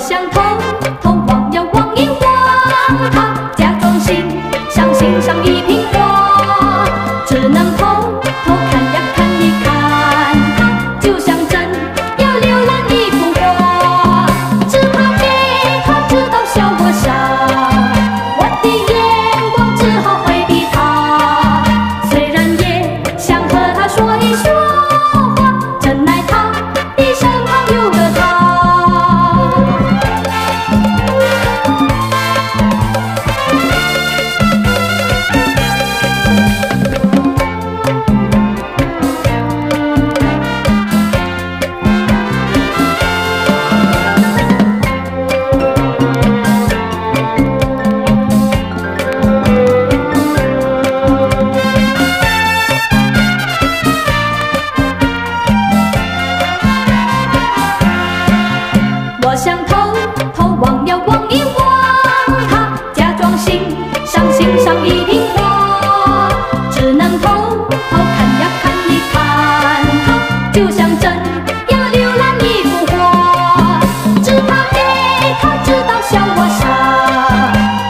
我想偷偷望呀望一望他假装欣赏欣赏一瓶花只能偷想偷偷望呀望一望他假装欣赏欣赏一瓶花只能偷偷看呀看一看他就像真要浏览一幅画只怕给他知道笑我傻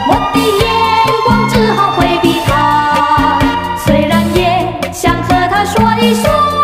我的眼光只好回避他虽然也想和他说一说